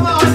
Come on.